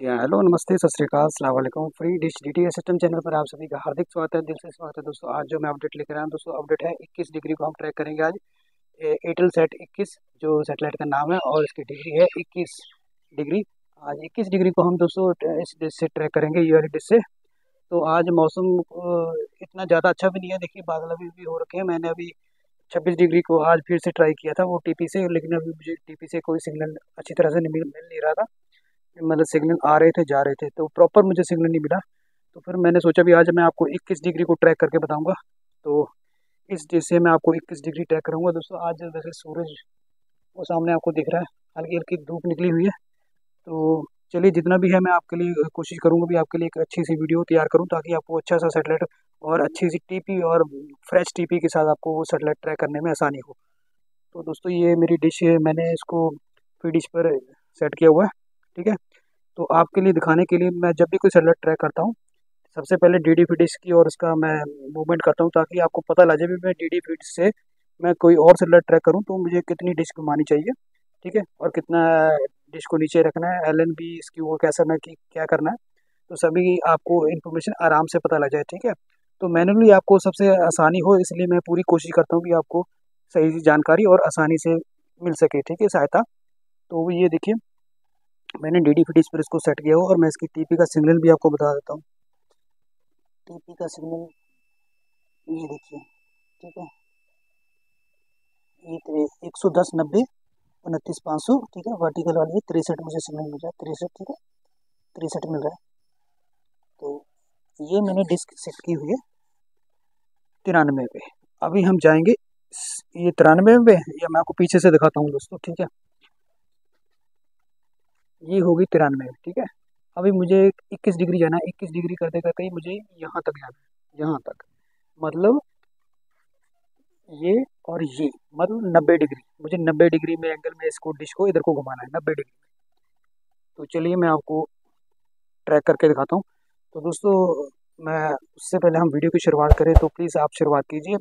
जी हाँ हेलो नमस्ते, सत श्रीकाल सलामकुम free dish D T system channel पर आप सभी का हार्दिक स्वागत है, दिल से स्वागत है। दोस्तों, आज जो मैं अपडेट लेकर आया हूँ, दोस्तों अपडेट है 21 डिग्री को हम ट्रैक करेंगे आज। एयरटेल सेट 21 जो सेटेलाइट का नाम है, और इसकी डिग्री है 21 डिग्री। आज 21 डिग्री को हम, दोस्तों इस डिश से ट्रैक करेंगे, ये डिश से। तो आज मौसम इतना ज़्यादा अच्छा भी नहीं है, देखिए, बादल अभी भी हो रखे हैं। मैंने अभी छब्बीस डिग्री को आज फिर से ट्राई किया था, वो टीपी से, लेकिन अभी मुझे टीपी से कोई सिग्नल अच्छी तरह से मिल नहीं रहा था। मतलब सिग्नल आ रहे थे, जा रहे थे। तो प्रॉपर मुझे सिग्नल नहीं मिला। तो फिर मैंने सोचा भी आज मैं आपको 21 डिग्री को ट्रैक करके बताऊँगा। तो इस से मैं आपको 21 डिग्री ट्रैक करूँगा। दोस्तों, आज वैसे सूरज वो सामने आपको दिख रहा है। हल्की हल्की धूप निकली हुई है। तो चलिए, जितना भी है मैं आपके लिए कोशिश करूँगा भी आपके लिए एक अच्छी सी वीडियो तैयार करूँ, ताकि आपको अच्छा सा सेटेलाइट और अच्छी सी टीपी और फ्रेश टीपी के साथ आपको वो सेटेलाइट ट्रैक करने में आसानी हो। तो दोस्तों, ये मेरी डिश है। मैंने इसको फ्री डिश पर सेट किया हुआ है। ठीक है? तो आपके लिए दिखाने के लिए मैं जब भी कोई सेटेलाइट ट्रैक करता हूँ, सबसे पहले डी डी की और उसका मैं मूवमेंट करता हूँ ताकि आपको पता लगे भी मैं डी डी से मैं कोई और सेटेलाइट ट्रैक करूँ तो मुझे कितनी डिश घुमानी चाहिए, ठीक है? और कितना डिश को नीचे रखना है एल एन बी इसकी वो कैसा मैं कि क्या करना है तो सभी आपको इन्फॉर्मेशन आराम से पता लग जाए, ठीक है? तो मैनुअली आपको सबसे आसानी हो, इसलिए मैं पूरी कोशिश करता हूँ कि आपको सही जानकारी और आसानी से मिल सके, ठीक है, सहायता? तो ये देखिए मैंने डी डी फिटिस पर इसको सेट किया हो और मैं इसकी टीपी का सिग्नल भी आपको बता देता हूँ। टीपी का सिग्नल ये देखिए, ठीक है? ये एक सौ दस नब्बे, उनतीस पाँच सौ, ठीक है? वर्टिकल वाली है तिरसठ मुझे सिग्नल मिल रहा है तिरसठ ठीक है? तिरसठ मिल रहा है। तो ये मैंने डिस्क सेट की हुई है तिरानवे पे। अभी हम जाएँगे ये तिरानवे पे या मैं आपको पीछे से दिखाता हूँ दोस्तों, ठीक है? ये होगी तिरानवे, ठीक है? अभी मुझे इक्कीस डिग्री जाना है, इक्कीस डिग्री करते करते ही मुझे यहाँ तक जाना है, यहाँ तक। मतलब ये और ये मतलब नब्बे डिग्री, मुझे नब्बे डिग्री में एंगल में इसको डिश को इधर को घुमाना है, नब्बे डिग्री। तो चलिए मैं आपको ट्रैक करके दिखाता हूँ। तो दोस्तों, मैं उससे पहले हम वीडियो की शुरुआत करें तो प्लीज़ आप शुरुआत कीजिए।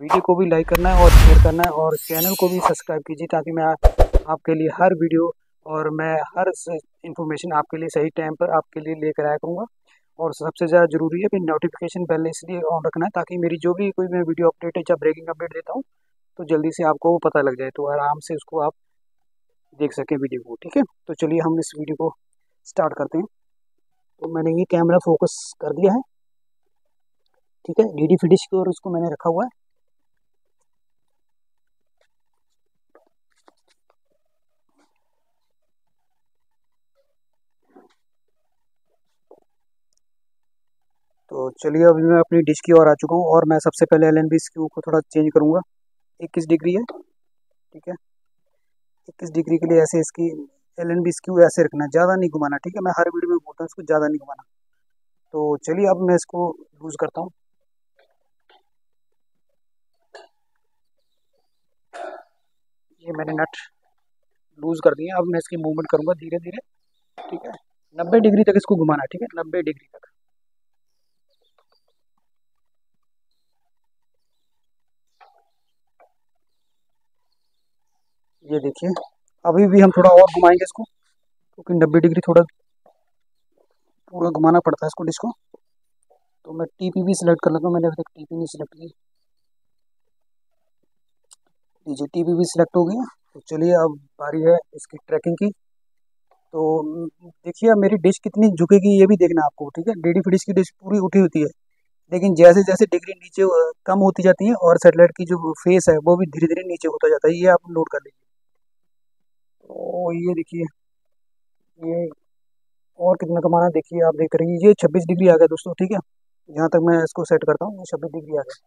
वीडियो को भी लाइक करना है और शेयर करना है और चैनल को भी सब्सक्राइब कीजिए ताकि मैं आपके लिए हर वीडियो और मैं हर इन्फॉर्मेशन आपके लिए सही टाइम पर आपके लिए लेकर आया करूँगा। और सबसे ज़्यादा ज़रूरी है कि नोटिफिकेशन पहले इसलिए ऑन रखना है ताकि मेरी जो भी कोई मैं वीडियो अपडेट है या ब्रेकिंग अपडेट देता हूँ तो जल्दी से आपको पता लग जाए तो आराम से उसको आप देख सकें वीडियो को, ठीक है? तो चलिए हम इस वीडियो को स्टार्ट करते हैं। तो मैंने ये कैमरा फोकस कर दिया है, ठीक है? डी डी फिडिश की और उसको मैंने रखा हुआ है। तो चलिए, अभी मैं अपनी डिश की ओर आ चुका हूँ और मैं सबसे पहले एल एन बी स्क्यू को थोड़ा चेंज करूँगा। इक्कीस डिग्री है, ठीक है? इक्कीस डिग्री के लिए ऐसे इसकी एल एन बी स्क्यू ऐसे रखना, ज़्यादा नहीं घुमाना, ठीक है? मैं हर वीडियो में बोलता हूँ, इसको ज़्यादा नहीं घुमाना। तो चलिए, अब मैं इसको लूज़ करता हूँ। ये मैंने नट लूज़ कर दिया अब मैं इसकी मूवमेंट करूँगा धीरे धीरे ठीक है? नब्बे डिग्री तक इसको घुमाना, ठीक है? नब्बे डिग्री तक। ये देखिए, अभी भी हम थोड़ा और घुमाएँगे इसको, क्योंकि तो नब्बे डिग्री थोड़ा पूरा घुमाना पड़ता है इसको डिश को। तो मैं टीपी भी सिलेक्ट कर लेता हूँ, मैंने अभी तक टीपी नहीं सिलेक्ट की। लीजिए टीपी भी सिलेक्ट हो गई तो चलिए अब बारी है इसकी ट्रैकिंग की। तो देखिए मेरी डिश कितनी झुकेगी ये भी देखना आपको, ठीक है? डेडी फिडिश की डिश पूरी उठी होती है, लेकिन जैसे जैसे डिग्री नीचे कम होती जाती है और सेटेलाइट की जो फेस है, वो भी धीरे धीरे नीचे होता जाता है, ये आप नोट कर लीजिए। ये देखिए। ये और कितना कमाना देखिए आप देख रहे हैं, ये छब्बीस डिग्री आ गया दोस्तों, ठीक है? यहाँ तक मैं इसको सेट करता हूँ, ये छब्बीस डिग्री आ गया।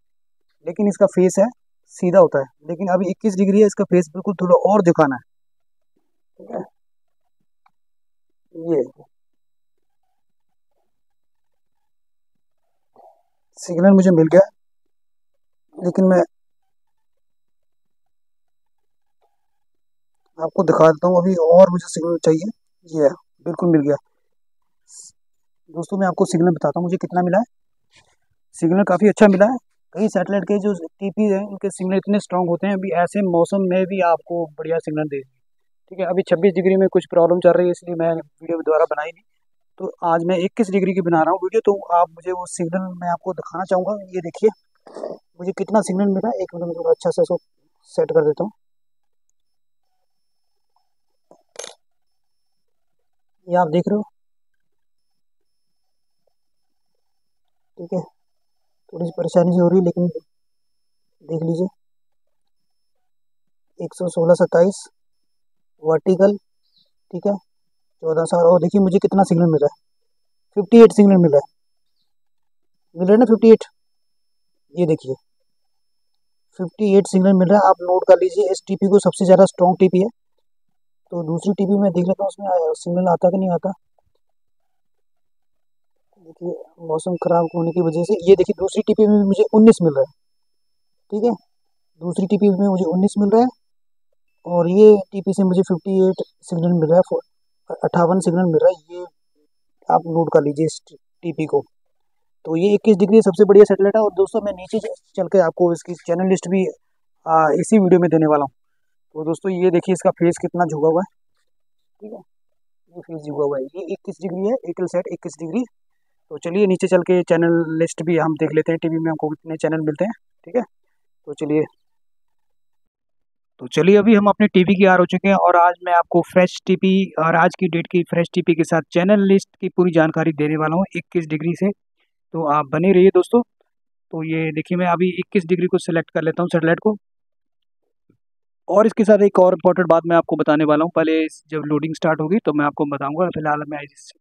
लेकिन इसका फेस है, सीधा होता है। लेकिन अभी इक्कीस डिग्री है, इसका फेस बिल्कुल थोड़ा और दिखाना है। ठीक है? ये। सिग्नल मुझे मिल गया, लेकिन मैं आपको दिखा देता हूँ, अभी और मुझे सिग्नल चाहिए। ये बिल्कुल मिल गया। दोस्तों, मैं आपको सिग्नल बताता हूँ, मुझे कितना मिला है। सिग्नल काफ़ी अच्छा मिला है। कई सैटेलाइट के जो टीपी हैं उनके सिग्नल इतने स्ट्रांग होते हैं, अभी ऐसे मौसम में भी आपको बढ़िया सिग्नल दे ठीक है, अभी छब्बीस डिग्री में कुछ प्रॉब्लम चल रही है, इसलिए मैं वीडियो द्वारा बनाई नहीं। तो आज मैं इक्कीस डिग्री की बना रहा हूँ वीडियो तो आप मुझे वो सिग्नल मैं आपको दिखाना चाहूँगा। ये देखिए, मुझे कितना सिग्नल मिला, एक मिनट में थोड़ा अच्छा से इसको सेट कर देता हूँ। ये आप देख रहे हो? ठीक है। थोड़ी सी परेशानी सी हो रही है, लेकिन देख लीजिए। एक सौ सोलह सत्ताईस, वर्टिकल, ठीक है? चौदह सौ और देखिए मुझे कितना सिग्नल मिल है। फिफ्टी एट सिग्नल मिल है। मिल रहा है ना फिफ्टी एट ये देखिए। फिफ्टी एट सिग्नल मिल रहा है, आप नोट कर लीजिए इस टीपी को सबसे ज़्यादा स्ट्रॉन्ग टीपी है। तो दूसरी टीपी में देख लेता हूँ उसमें सिग्नल आता कि नहीं आता? देखिए मौसम ख़राब होने की वजह से ये देखिए दूसरी टीपी में मुझे उन्नीस मिल रहा है। ठीक है? दूसरी टीपी में मुझे उन्नीस मिल रहा है और ये टीपी से मुझे फिफ्टी एट सिग्नल मिल रहा है अट्ठावन सिग्नल मिल रहा है ये आप नोट कर लीजिए इस टीपी को। तो ये इक्कीस डिग्री सबसे बढ़िया सेटेलाइट है और दोस्तों मैं नीचे चल के आपको इसकी चैनल लिस्ट भी आ, इसी वीडियो में देने वाला हूँ। तो दोस्तों ये देखिए इसका फेस कितना झुका हुआ है। ठीक है? ये फेस झुका हुआ है। ये इक्कीस डिग्री है एयरटेल सेट इक्कीस डिग्री। तो चलिए नीचे चल के चैनल लिस्ट भी हम देख लेते हैं, टीवी में हमको कितने चैनल मिलते हैं। ठीक है? तो चलिए। तो चलिए, अभी हम अपने टीवी की आर हो चुके हैं और आज मैं आपको फ्रेश टीपी और आज की डेट की फ्रेश टीपी के साथ चैनल लिस्ट की पूरी जानकारी देने वाला हूँ, इक्कीस डिग्री से। तो आप बने रहिए दोस्तों। तो ये देखिए मैं अभी इक्कीस डिग्री को सिलेक्ट कर लेता हूँ सेटेलाइट को। और इसके साथ एक और इम्पोर्टेंट बात मैं आपको बताने वाला हूँ। पहले जब लोडिंग स्टार्ट होगी तो मैं आपको बताऊँगा। फ़िलहाल मैं इस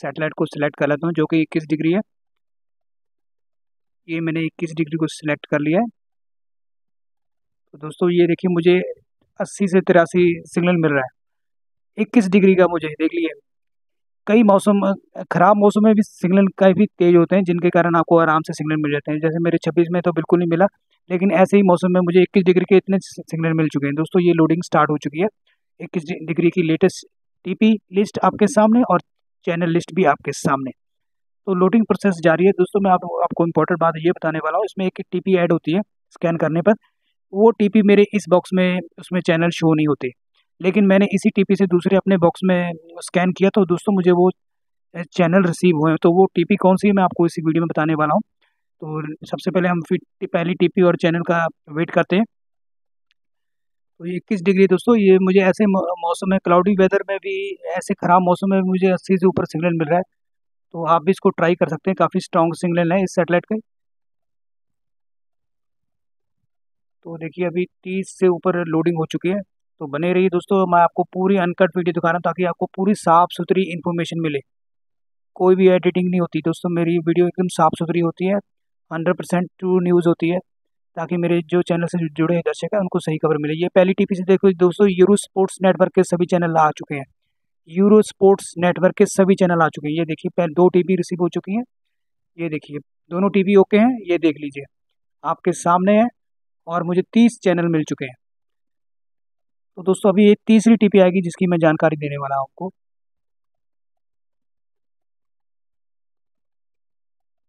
सेटेलाइट को सिलेक्ट कर लेता हूँ, जो कि इक्कीस डिग्री है। ये मैंने इक्कीस डिग्री को सिलेक्ट कर लिया है। तो दोस्तों, ये देखिए, मुझे अस्सी से तिरासी सिग्नल मिल रहा है। इक्कीस डिग्री का मुझे, देख लिए कई मौसम ख़राब मौसम में भी सिग्नल काफ़ी तेज़ होते हैं जिनके कारण आपको आराम से सिग्नल मिल जाते हैं। जैसे मेरे छब्बीस में तो बिल्कुल नहीं मिला लेकिन ऐसे ही मौसम में मुझे इक्कीस डिग्री के इतने सिग्नल मिल चुके हैं। दोस्तों ये लोडिंग स्टार्ट हो चुकी है। इक्कीस डिग्री की लेटेस्ट टीपी लिस्ट आपके सामने और चैनल लिस्ट भी आपके सामने। तो लोडिंग प्रोसेस जारी है। दोस्तों मैं आप, आपको इम्पोर्टेंट बात ये बताने वाला हूँ इसमें एक टीपी ऐड होती है स्कैन करने पर। वो टीपी मेरे इस बॉक्स में उसमें चैनल शो नहीं होते। लेकिन मैंने इसी टीपी से दूसरे अपने बॉक्स में स्कैन किया तो दोस्तों मुझे वो चैनल रिसीव हुए तो वो टीपी कौन सी है मैं आपको इसी वीडियो में बताने वाला हूँ। तो सबसे पहले हम फिर पहली टीपी और चैनल का वेट करते हैं। तो ये इक्कीस डिग्री दोस्तों, ये मुझे ऐसे मौसम में क्लाउडी वेदर में भी, ऐसे ख़राब मौसम में मुझे अस्सी से ऊपर सिग्नल मिल रहा है। तो आप भी इसको ट्राई कर सकते हैं, काफ़ी स्ट्रॉन्ग सिग्नल है इस सेटेलाइट के। तो देखिए अभी तीस से ऊपर लोडिंग हो चुकी है। तो बने रहिए दोस्तों, मैं आपको पूरी अनकट वीडियो दिखा रहा हूँ ताकि आपको पूरी साफ़ सुथरी इन्फॉर्मेशन मिले। कोई भी एडिटिंग नहीं होती दोस्तों, मेरी वीडियो एकदम साफ़ सुथरी होती है हंड्रेड परसेंट ट्रू न्यूज़ होती है, ताकि मेरे जो चैनल से जुड़े हैं दर्शक हैं, उनको सही खबर मिले। ये पहली टीपी से देखो दोस्तों यूरो स्पोर्ट्स नेटवर्क के सभी चैनल आ चुके हैं। यूरो स्पोर्ट्स नेटवर्क के सभी चैनल आ चुके हैं। ये देखिए, पहले दो टीपी रिसीव हो चुकी हैं। ये देखिए, दोनों टीपी ओके हैं, ये देख लीजिए। आपके सामने है और मुझे तीस चैनल मिल चुके हैं। तो दोस्तों, अभी एक तीसरी टीपी आएगी, जिसकी मैं जानकारी देने वाला हूँ आपको।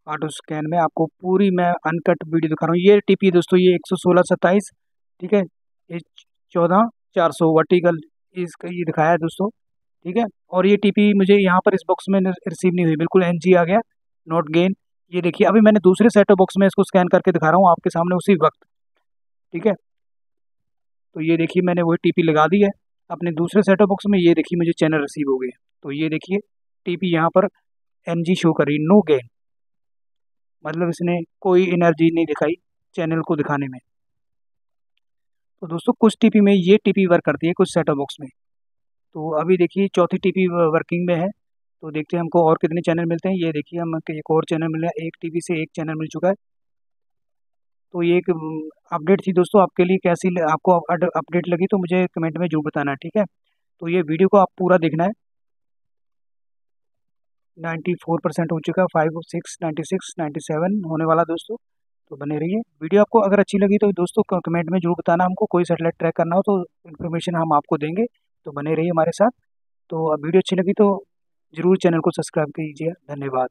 ऑटो स्कैन में आपको पूरी मैं अनकट वीडियो दिखा रहा हूँ। ये टीपी दोस्तों, ये एक सौ सोलह सत्ताईस, ठीक है? ये चौदह, चार सौ वर्टिकल इसका ये दिखाया है दोस्तों, ठीक है? और ये टीपी मुझे यहाँ पर इस बॉक्स में रिसीव नहीं हुई, बिल्कुल एनजी आ गया, नोट गेन। ये देखिए, अभी मैंने दूसरे सेट ऑफ़ बॉक्स में इसको स्कैन करके दिखा रहा हूँ, आपके सामने उसी वक्त, ठीक है? तो ये देखिए मैंने वही टीपी लगा दी है। अपने दूसरे सेट बॉक्स में ये देखिए मुझे चैनल रिसीव हो गए तो ये देखिए, टीपी यहाँ पर एन शो करी नो गेन मतलब इसने कोई एनर्जी नहीं दिखाई चैनल को दिखाने में। तो दोस्तों, कुछ टीपी में ये टीपी वर्क करती है कुछ सेटअप बॉक्स में। तो अभी देखिए, चौथी टीपी वर्किंग में है। तो देखते हैं हमको और कितने चैनल मिलते हैं। ये देखिए हम एक और चैनल मिला एक टीवी से एक चैनल मिल चुका है। तो ये एक अपडेट थी दोस्तों आपके लिए, कैसी आपको अपडेट लगी तो मुझे कमेंट में ज़रूर बताना, ठीक है? तो ये वीडियो को आप पूरा देखना है। नाइन्टी फोर परसेंट हो चुका है, five, six ninety six ninety seven होने वाला दोस्तों तो बने रहिए। वीडियो आपको अगर अच्छी लगी तो दोस्तों कमेंट में ज़रूर बताना हमको, कोई सेटेलाइट ट्रैक करना हो तो इन्फॉर्मेशन हम आपको देंगे तो बने रहिए हमारे साथ। तो वीडियो अच्छी लगी तो ज़रूर चैनल को सब्सक्राइब कीजिए, धन्यवाद।